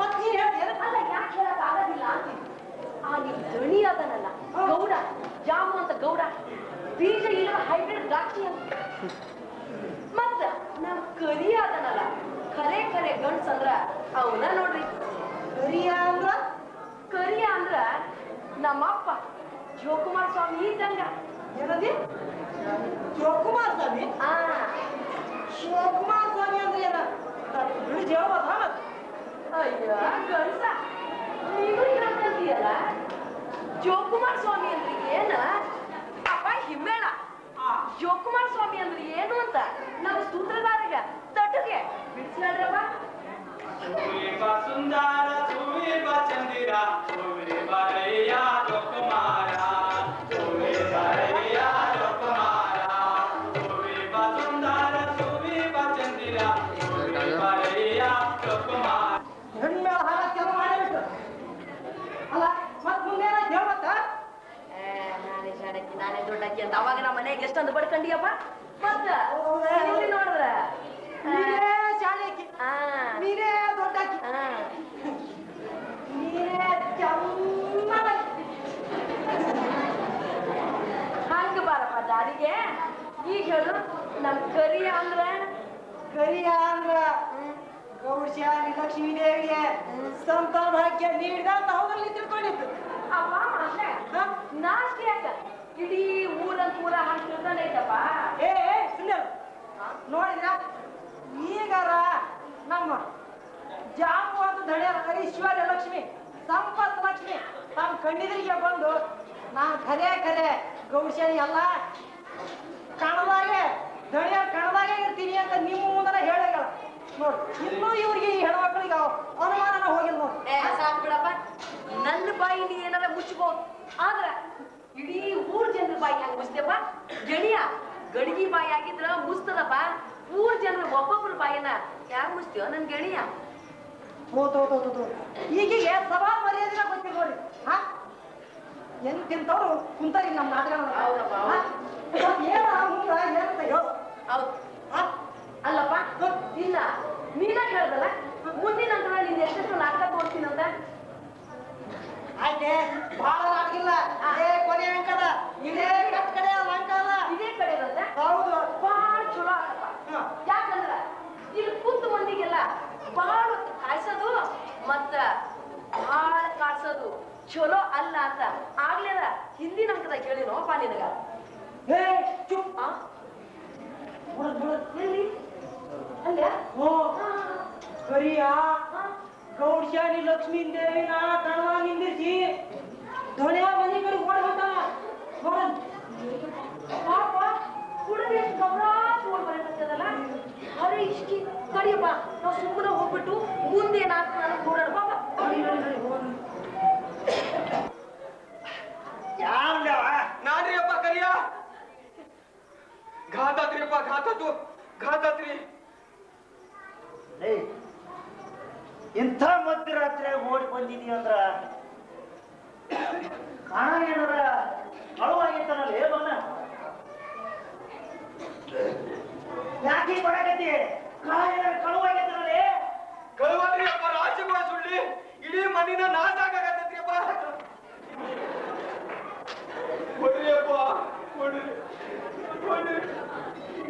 ಮತ್ ನೀನ್ ಹೇಳ್ತೀಯ ಅಲ್ಲ ಯಾಕೆ ಹೇಳಕ್ ಆಗೋದಿಲ್ಲ ಅಂತೀನಿ ಆ ಗಣಿ ಅದನಲ್ಲ ಗೌಡ ಜಾಮು ಅಂತ ಗೌಡ. ಬೀಜ ಇಲ್ಲದ ಹೈಬ್ರಿಡ್ ದ್ರಾಕ್ಷಿ ಅಂತ. ಮತ್ತ ನಮ್ ಕರಿ ಅದನಲ್ಲ ಕರೆ ಕರೆ ಗಂಡ್ಸ್ ಅಂದ್ರ ಅವನ ನೋಡ್ರಿ. ಕರಿಯ ಅಂದ್ರ? ಕರಿಯ ಅಂದ್ರ ನಮ್ಮಪ್ಪ ಶಿವಕುಮಾರ ಸ್ವಾಮಿ ಇದ್ದಂಗ. ಏನದಿ? ಶಿವಕುಮಾರ ಸ್ವಾಮಿ? ಆ. ಶಿವಕುಮಾರ ಸ್ವಾಮಿ ಅಂದ್ರೆ ಏನ? ಬಿಳಿ ಮತ್ ಅಯ್ಯ ಗಂಡ್ಸ ನೀನು ಹೇಳ್ತಂತೀಯಲ್ಲ ಶಿವಕುಮಾರ ಸ್ವಾಮಿ ಅಂದ್ರೆ ಏನ? ಅಪ್ಪ ಹಿಮ್ಮೇಳ. ಜೋಕುಮಾರ್ ಸ್ವಾಮಿ ಅಂದ್ರೆ ಏನು ಅಂತ? ನಾವು ಸೂತ್ರಧಾರಗ ತಟಗೆ. ಬಿಡಿಸ್ಲಾಡ್ರಪ್ಪ ಸುವೀಪ ಸುಂದರ ಸುವೀಪ ಚಂದಿರ ಸುವೀಪ ರಯ್ಯ ಎಷ್ಟೊಂದು ಬಡ್ಕಂಡಿಯಪ್ಪ ಮತ್ತ? ಇಲ್ಲಿ ನೋಡಿದ್ರ ನೀನೇ ಶಾಲೆಕಿ ನೀನೇ ದೊಡ್ಡಾಕಿ. ನೀನೇ ಚೆನ್ನಾಗಿ ಹಂಗ ಬಾರಪ್ಪ ದಾರಿಗೆ ಈಗ ಹೇಳು ನಮ್ ಕರಿಯ ಅಂದ್ರ? ಕರಿಯ ಅಂದ್ರ ಗೌಡ್ಶಾಲಿ ಲಕ್ಷ್ಮೀ ದೇವಿಗೆ ಸಂತಾನ ಭಾಗ್ಯ ನೀಡಿದ ಅಂತ ಹೌದಲ್ಲಿ ತಿಳ್ಕೊಂಡಿದ್ದು? ಅಪ್ಪ ಮಾಸ್ಟ್ರೆ ಯಾಕ? ಇಡೀ ಊರ ಹಂಗ ತಿಳ್ಕೊಂಡೈತಪ್ಪ ಏ ಏ, ಸುಂದರ್ ನೋಡಿದ್ರ? ಈಗಾರ ನಮ್ಮ ಜಾಂಬುವಂತ ದಣಿಯರ ಐಶ್ವರ್ಯ ಲಕ್ಷ್ಮಿ, ಸಂಪತ್ ಲಕ್ಷ್ಮಿ, ತಮ್ಮ ಕಣ್ಣಿದ್ರಿಗೆ ಬಂದು ನಾನು ಖರೆ ಕರೆ ಗೌಡ್ಶಾಲಿ ಎಲ್ಲ ಕಣದಾಗೆ ದಣಿಯರ್ ಕಣದಾಗೆ ಇರ್ತೀನಿ ಅಂತ ನಿಮ್ಮ ಮುಂದನ ಹೇಳಗಳ ನೋಡಿ, ಇನ್ನೂ ಇವ್ರಿಗೆ ಈ ಹೆಣ್ಮಕ್ಳಿಗೆ ಅನುಮಾನನ ಹೋಗಿಲ್ಲ ನೋಡಿ. ಸಾಕ್ ಬಿಡಪ್ಪ. ನನ್ನ ಬಾಯಿ ನೀ ಏನಾರ ಮುಚ್ಚಬಹುದು ಆದ್ರ, ಇಡೀ ಊರ್ ಜನರ ಬಾಯಿ ಹಂಗ ಮುಚ್ಚಿದೆಪ್ಪ ಗಣಿಯ ಗಡಿಗೆ ಬಾಯಿ ಆಗಿದ್ರ ಮುಸ್ತದಪ್ಪ? ಮೂರ್ ಜನರ ಒಬ್ಬೊಬ್ರ ಬಾಯಿನ ಯಾರು ಮುಚ್ತೀವ ನನ್ ಗೆಳೆಯ. ಈಗೀಗೆ ಸಭಾ ಮರ್ಯಾದಿನ ಗೊತ್ತಿಲ್ಲ ನೋಡಿ ಹಾ? ಎಂತಿಂತವ್ರು ಕುಂತಾರಿ ನಮ್ಮ ನಾಟಕ. ಏನ ಮುಂದ ಏನಂತ ಹೇಳು. ಹೌದು? ಅಲ್ಲಪ್ಪ ಇಲ್ಲ. ನೀನ ಹೇಳ್ದಲ್ಲ ಮುಂದಿನ ನಂತರ ನೀನ್ ಎಷ್ಟೆಷ್ಟು ನಾಟಕ ತೋರಿಸ್ತೀನಂತ? ಆಯ್ತೆ ಬಹಳ ಆಗಿಲ್ಲ ಅದೇ ಕೊನೆ ಅಂಕದ. ಇದೇ ಕಟ್ ಕಡೆ ಅಂಕ ಅದ ಇದೇ ಕಡೆ ಹೌದು. ಬಹಳ ಚಲೋ ಆಗಪ್ಪ ಯಾಕಂದ್ರ ಇಲ್ಲಿ ಕುಂತ ಮಂದಿಗೆಲ್ಲ ಬಹಳ ಕಾಯ್ಸೋದು ಮತ್ತ ಬಾಳ ಕಾಡ್ಸೋದು ಚಲೋ ಅಲ್ಲ ಅಂತ ಆಗ್ಲೇದ ಹಿಂದಿನ ಅಂಕದಾಗ ಹೇಳಿನೋಪ್ಪ ನಿನಗ? ಏ ಚುಪ್. ಎಲ್ಲಿ? ಅಲ್ಲ? ಓ ಕರಿಯ ಗೌಡ್ಶಾಲಿ ಲಕ್ಷ್ಮೀ ದೇವಿನ ಕಣವ ನಿಂದಿಸಿ ದೊಣೆಯ ಮನೆ ಕಡೆ ಓಡ್ ಹೊಂಟಾನ ನೋಡದ್ ಪಾಪ ಹುಡುಗಿ ಗಮನಾತ್ ಓಡ್ ಬರಕತ್ತದಲ್ಲ ಅರೆ ಇಷ್ಟಿ ಕಡಿಯಪ್ಪ ನಾವು ಸುಮ್ಮನೆ ಹೋಗ್ಬಿಟ್ಟು ಮುಂದೆ ಏನಾಗ್ತದೆ ನನಗೆ ನೋಡೋಣ ಪಾಪ ನೋಡಿ ನೋಡಿ ನೋಡಿ ಹೋಗ್. ಯಾವ್ದವ ನಾನ್ರಿ ಅಪ್ಪ ಕರಿಯ ಘಾತಾತ್ರಿ ಅಪ್ಪ ಘಾತಾತು ಘಾತಾತ್ರಿ ಏಯ್ ಇಂಥ ಮಧ್ಯರಾತ್ರಿ ಓಡಿ ಬಂದಿದೀಯ ಅಂದ್ರ? ಏನಾರ ಅಳುವಾಗಿರ್ತಾನಲ್ಲ ಏ ಮಗನ? ಯಾಕೆ ಬಡಗತಿ? ಕಾಯನ ಕಳುವಾಗಿತ್ತನಲ್ಲ ಕಳುವಾದ್ರಿ ಅಪ್ಪ ರಾಜಗುಣ ಸುಳ್ಳಿ. ಇಡೀ ಮನಿನ ನಾಶ ಆಗಾಗತ್ತೈತ್ರಿ ಅಪ್ಪ ಕೊಡ್ರಿ ಅಪ್ಪ, ಕೊಡ್ರಿ. ಕೊಡ್ರಿ.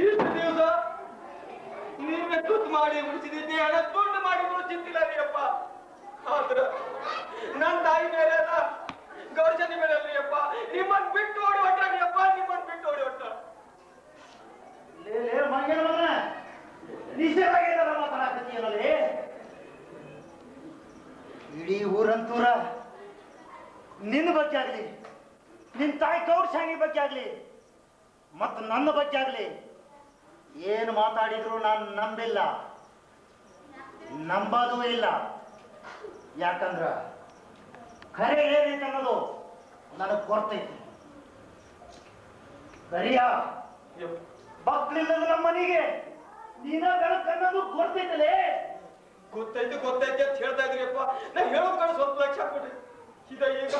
ಇಷ್ಟು ದಿವಸ ನೀವೇ ತುತ್ತು ಮಾಡಿ ಉಳಿಸಿದಿದ್ದೆ ಹಣ ತುಂಡು ಮಾಡಿ ರೀ ಅಪ್ಪ ಆದ್ರ ನನ್ನ ತಾಯಿ ಮೇಲೆ ಅಲ್ಲ ಗೌರ್ಜನಿ ಮೇಲೆ ಅಲ್ರಿ ಅಪ್ಪ ನಿಮ್ಮನ್ ಬಿಟ್ಟು ಓಡಿ ಹೊಟ್ಟಾಡಿ ಅಪ್ಪ ನಿಮ್ಮನ್ ಬಿಟ್ಟು ಓಡಿ ಹೊಟ್ಟ ಇಡೀ ಊರಂತೂರ ನಿನ್ನ ಬಗ್ಗೆ ಆಗ್ಲಿ, ನಿನ್ ತಾಯಿ ಗೌಡ್ಸಾಂಗಿ ಬಗ್ಗೆ ಆಗ್ಲಿ, ಮತ್ತು ನನ್ನ ಬಗ್ಗೆ ಆಗ್ಲಿ ಏನು ಮಾತಾಡಿದ್ರು ನಾನು ನಂಬಿಲ್ಲ. ನಂಬೋದೂ ಇಲ್ಲ. ಯಾಕಂದ್ರ ಖರೆ ಏನೈತೆ ಅನ್ನೋದು ನನಗೆ ಗೊತ್ತೈತಿ. ಸರಿಯಾ ಮಕ್ಕಳಿಲ್ಲದ ನಮ್ಮ ಮನೆಗೆ ನೀನ ಅನ್ನೋದು ಗೊತ್ತೈತಲೇ? ಗೊತ್ತೈತಿ ಗೊತ್ತೈತಿ ಅಂತ ಹೇಳ್ತಾ ಇದ್ರಿಯಪ್ಪ ನಾ ಹೇಳೋ ಕಡೆ ಸ್ವಲ್ಪ ಲಕ್ಷ ಕೊಡ್ರಿ ಇದ ಈಗ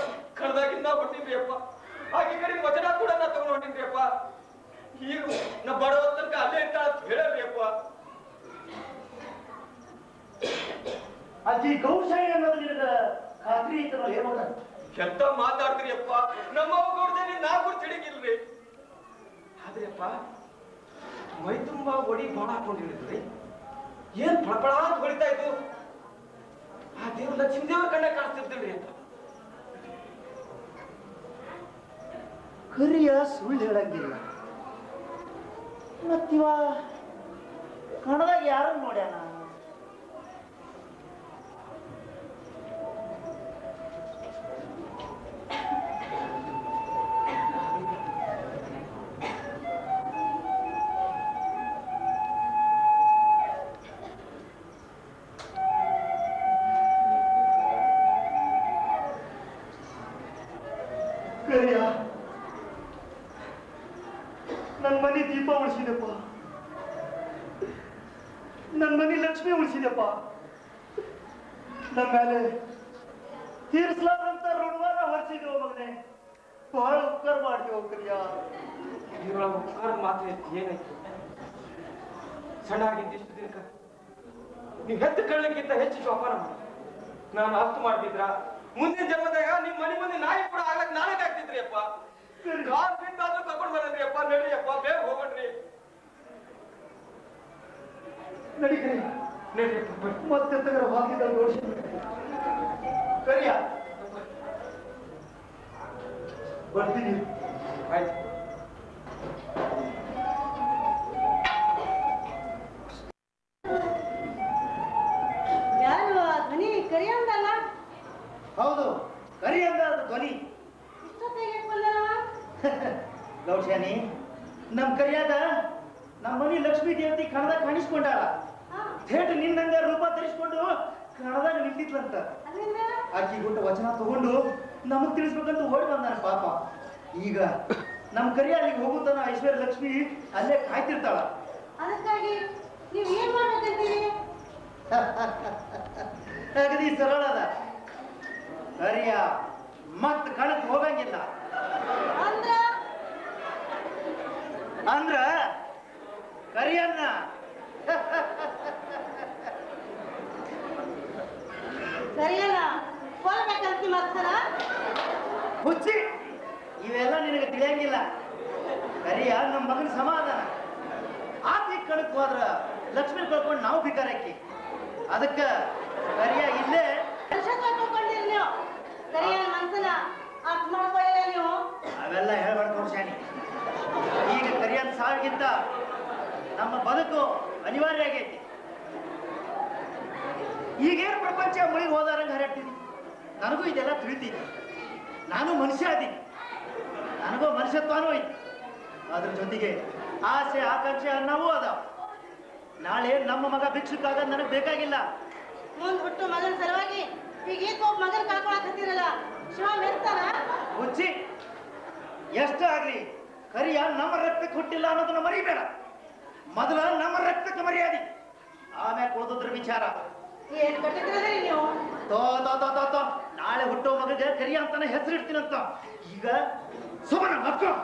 ಬಿಟ್ಟಿದ್ರಿ ಅಪ್ಪ ಹಾಗೆ ಕಡೆ ವಚನ ಕೂಡ ನಾ ತಗೊಂಡ್ ಅಪ್ಪ ಈಗ ನಾ ಬಡವ ತನಕ ಅಲ್ಲೇ ಇರ್ತಾಳ ಅಂತ ಹೇಳಬೇಕು ಅಜ್ಜಿ ಗೌಶಾಯಿ ಅನ್ನೋದು ನಿನಗ ಖಾತ್ರಿ ಐತಲ್ಲ ಏನೋ ಎಂತ ಮಾತಾಡ್ತೀರಿ ಅಪ್ಪ ನಮ್ಮ ಕೊಡ್ತೇನೆ ನಾ ಕೂಡ ತಿಳಿಗಿಲ್ರಿ ಆದ್ರೆ ಅಪ್ಪ ಮೈ ತುಂಬಾ ಒಡಿ ಬಾಣ ಹಾಕೊಂಡು ಏನ್ ಫಳಫಳ ಅಂತ ಹೊಡಿತಾ ಇತ್ತು ಆ ದೇವ್ರ ಲಕ್ಷ್ಮೀ ದೇವ್ರ ಕಣ್ಣ ಕಾಣಿಸ್ತಿರ್ತೀವ್ರಿ ಅಂತ. ಕರಿಯ ಸುಳ್ಳು ಹೇಳಂಗಿಲ್ಲ. ಮತ್ತಿವ ಕಣದಾಗ ಯಾರನ್ನು ನೋಡ್ಯಾನ? ಗೌಶಾನಿ ನಮ್ ಕರಿಯಾದ ನಮ್ಮ ಮನೆ ಲಕ್ಷ್ಮೀ ದೇವತೆ ಕಣದಾಗ ಕಾಣಿಸ್ಕೊಂಡಾಳ ಥೇಟ್ ನಿನ್ನಂಗ ರೂಪ ಧರಿಸ್ಕೊಂಡು ಕಣದಾಗ ನಿಂತಿದ್ಲಂತ. ಅಕ್ಕಿ ಆಕಿ ಗುಟ್ಟ ವಚನ ತಗೊಂಡು ನಮಗ್ ತಿಳಿಸ್ಬೇಕಂತ ಓಡಿ ಬಂದಾನ ಪಾಪ. ಈಗ ನಮ್ ಕರಿಯ ಅಲ್ಲಿಗೆ ಹೋಗುತ್ತಾನ ಐಶ್ವರ್ಯ ಲಕ್ಷ್ಮಿ ಅಲ್ಲೇ ಕಾಯ್ತಿರ್ತಾಳ. ಅದಕ್ಕಾಗಿ ನೀವು ಏನ್ ಮಾಡ್ಬೇಕಂತೀರಿ ಅಗದಿ ಸರಳ ಅದ ಕರಿಯ ಮತ್ ಕಣಕ್ ಹೋಗಂಗಿಲ್ಲ. ಅಂದ್ರ? ಕರಿಯನ್ನ. ಸರಿಯಲ್ಲ ಮತ್ಸರ ಹುಚ್ಚಿ ಇವೆಲ್ಲ ನಿನಗೆ ತಿಳಿಯಂಗಿಲ್ಲ. ಕರಿಯ ನಮ್ಮ ಮಗನ ಸಮಾಧಾನ. ಆತಿ ಕಣಕ್ ಹೋದ್ರ ಲಕ್ಷ್ಮಿ ಕಳ್ಕೊಂಡು ನಾವು ಭಿಕಾರಕ್ಕಿ ಅದಕ್ಕ ಕರಿಯ ಇಲ್ಲೇ ಸರಿಯಾದ ಮನ್ಸನ ಅರ್ಥ ಮಾಡ್ಕೊಳ್ಳಿಲ್ಲ ನೀವು? ಅವೆಲ್ಲ ಹೇಳ್ಬಾರ್ದು ಶಾಣಿ ಈಗ ಕರಿಯನ್ ಸಾವಿಗಿಂತ ನಮ್ಮ ಬದುಕು ಅನಿವಾರ್ಯ ಆಗೈತಿ. ಈಗೇನು ಪ್ರಪಂಚ ಮುಳಿಗೆ ಹೋದಾರಂಗ ಹರಡ್ತೀನಿ. ನನಗೂ ಇದೆಲ್ಲ ತಿಳಿತೀನಿ. ನಾನು ಮನುಷ್ಯ ಅದೀನಿ. ನನಗೂ ಮನುಷ್ಯತ್ವನೂ ಐತಿ. ಅದ್ರ ಜೊತೆಗೆ ಆಸೆ ಆಕಾಂಕ್ಷೆ ಅನ್ನವೂ ಅದಾವ. ನಾಳೆ ನಮ್ಮ ಮಗ ಭಿಕ್ಷುಕಾಗ ನನಗೆ ಬೇಕಾಗಿಲ್ಲ. ಮುಂದ್ ಹುಟ್ಟು ಮಗನ ಸಲುವಾಗಿ ಈಗ ಒಬ್ಬ ಮಗನ ಕಾಕೊಳಕ್ ಹತ್ತಿರಲ್ಲ? ಹುಚ್ಚಿ ಎಷ್ಟ ಆಗ್ಲಿ ಕರಿಯ ನಮ್ಮ ರಕ್ತಕ್ಕೆ ಹುಟ್ಟಿಲ್ಲ ಅನ್ನೋದನ್ನ ಮರಿಬೇಡ. ಮೊದಲ ನಮ್ಮ ರಕ್ತಕ್ಕೆ ಮರ್ಯಾದಿ. ಆಮೇಲೆ ಉಳಿದ್ರ ವಿಚಾರ. ತೋ ತೋ ತೋ ತೋ ತೋ. ನಾಳೆ ಹುಟ್ಟೋ ಮಗಗೆ ಕರಿಯ ಅಂತಾನೆ ಹೆಸರು ಅಂತ ಈಗ ಸುಮ್ಮನ ಮಕ್ಕಳು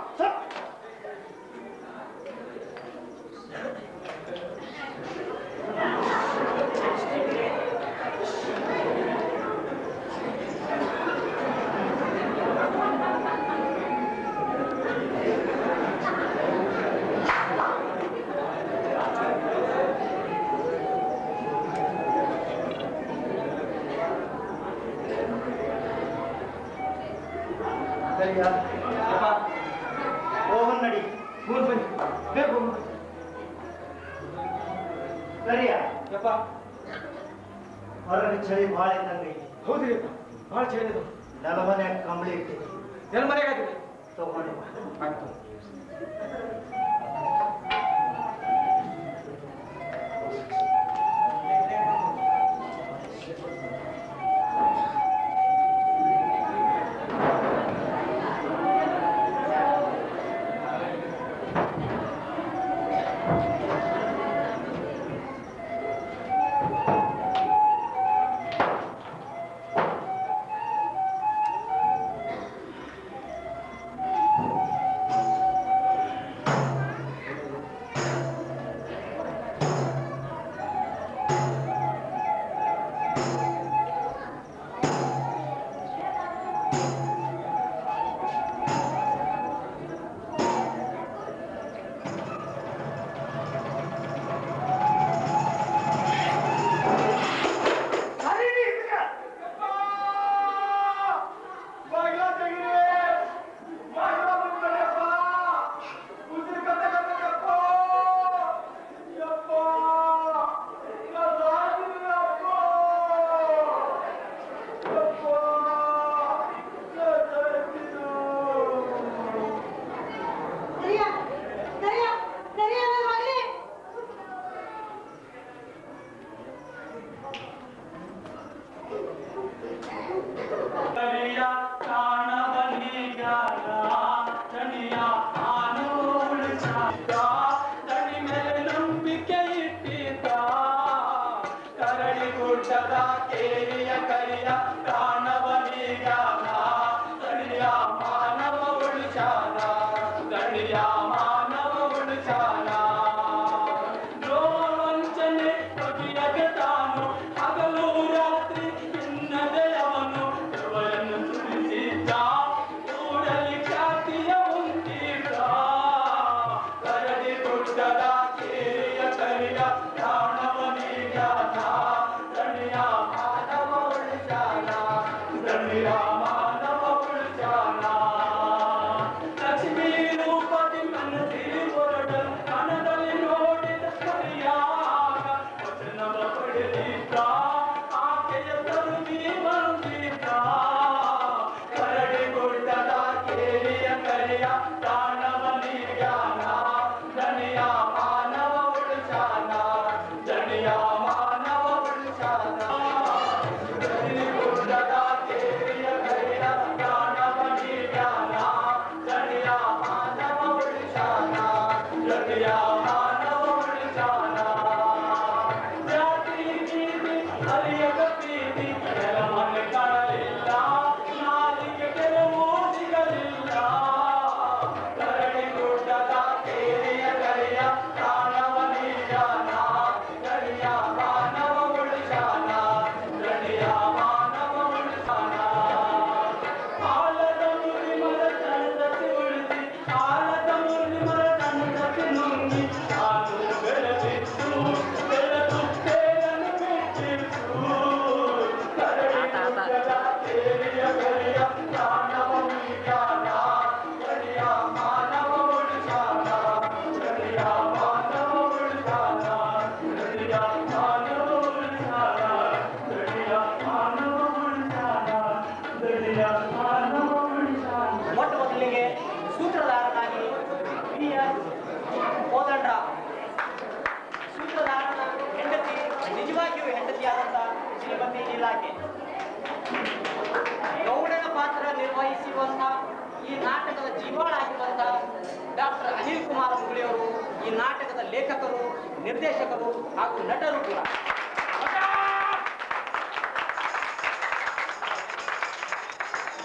ನಟರು ಕೂಡ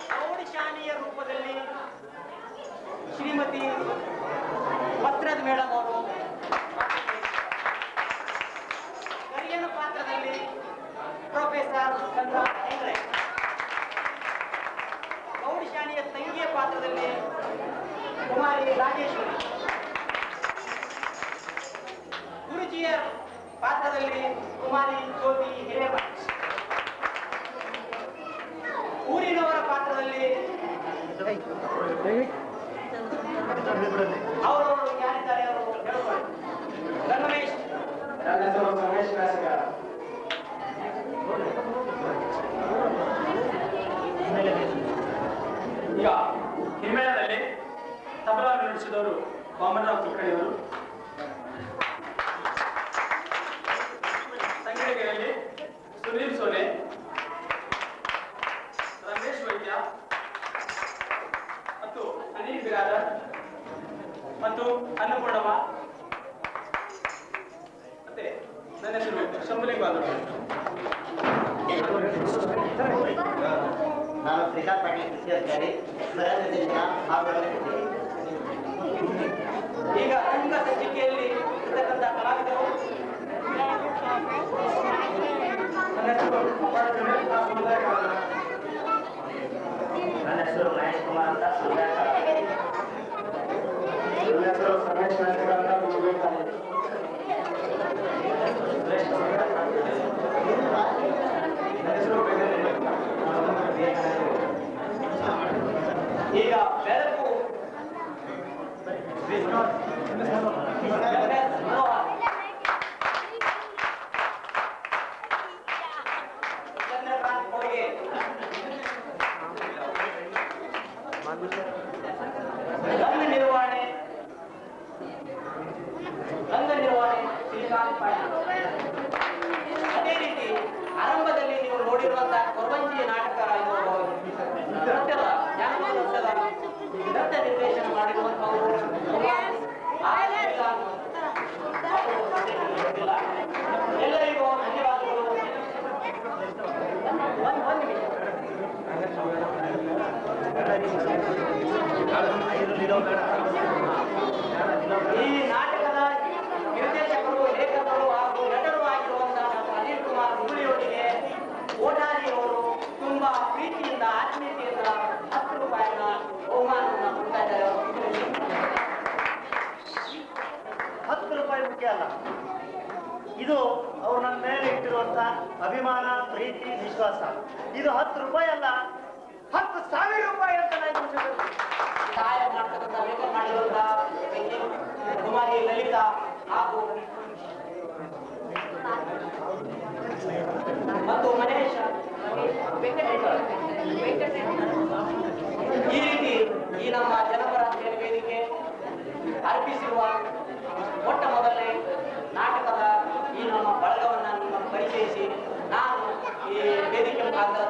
ಪ್ರೌಢಶಾಲೆಯ ರೂಪದಲ್ಲಿ ಶ್ರೀಮತಿ ಪತ್ರದ ಮೇಡಮ್ ಅವರು ಕರಿಯನ ಪಾತ್ರದಲ್ಲಿ ಪ್ರೊಫೆಸರ್ ಹೆಂಗ್ರೆ ಪ್ರೌಢಶಾಲೆಯ ತಂಗಿಯ ಪಾತ್ರದಲ್ಲಿ ಕುಮಾರಿ ರಾಜೇಶ್ವರಿ. ಗುರುಜಿಯ ಪಾತ್ರದಲ್ಲಿ ಕುಮಾರಿ ಜ್ಯೋತಿ ಹಿರೇಮಠ ಊರಿನವರ ಪಾತ್ರದಲ್ಲಿ ಅವರವರು ಯಾರಿದ್ದಾರೆ ಅವರು ಹೇಳ್ತಾರೆ ಈಗ ಹಿಮ್ಮೇಳದಲ್ಲಿ ತಬಲಾ ನಡೆಸಿದವರು ವಾಮನರಾವ್ ಕುಲಕರ್ಣಿಯವರು ರಂಗ ನಿರ್ವಹಣೆ ಅಂಗ ನಿರ್ವಹಣೆ ಶ್ರೀಕಾಂತ್ ಪಾಟೀಲ್ ಅದೇ ರೀತಿ ಆರಂಭದಲ್ಲಿ ನೀವು ನೋಡಿರುವಂತಹ ಕೊರವಂಜಿ ನಾಟಕ ನೃತ್ಯ ನಿರ್ದೇಶನ ಮಾಡಿರುವಂತವರು ಎಲ್ಲರಿಗೂ ಧನ್ಯವಾದಗಳು ಒಂದು ಒಂದು ನಿಮಿಷ ಈ ನಾಟಕದ ನಿರ್ದೇಶಕರು, ಲೇಖಕರು ಹಾಗೂ ನಟರು ಆಗಿರುವಂತಹ ನಮ್ಮ ಅನಿಲ್ ಕುಮಾರ್ ಹುಬ್ಬಳ್ಳಿಯವರಿಗೆ ಓಟಾರಿಯವರು ತುಂಬಾ ಪ್ರೀತಿಯಿಂದ, ಆತ್ಮೀಯತೆಯಿಂದ ಹತ್ತು ರೂಪಾಯಿನ ಬಹುಮಾನವನ್ನು ಕೊಡ್ತಾ ಇದ್ದಾರೆ. ಹತ್ತು ರೂಪಾಯಿ ಮುಖ್ಯ ಅಲ್ಲ. ಇದು ಅವ್ರು ನನ್ನ ಮೇಲೆ ಇಟ್ಟಿರುವಂತ ಅಭಿಮಾನ, ಪ್ರೀತಿ, ವಿಶ್ವಾಸ. ಇದು ಹತ್ತು ರೂಪಾಯಿ ಅಲ್ಲ ರೇಣುಕಾ ಕುಮಾರಿ ಲಲಿತಾ ಹಾಗೂ ಮತ್ತು ಮನೇಶ್ ಈ ರೀತಿ ಈ ನಮ್ಮ ಜನಪರ ವೇದಿಕೆ ಅರ್ಪಿಸಿರುವ ಮೊಟ್ಟ ಮೊದಲನೇ ನಾಟಕದ ಈ ನಮ್ಮ ಬಳಗವನ್ನ ಪರಿಚಯಿಸಿ, ನಾನು ಈ ವೇದಿಕೆ ಮುಖಾಂತರ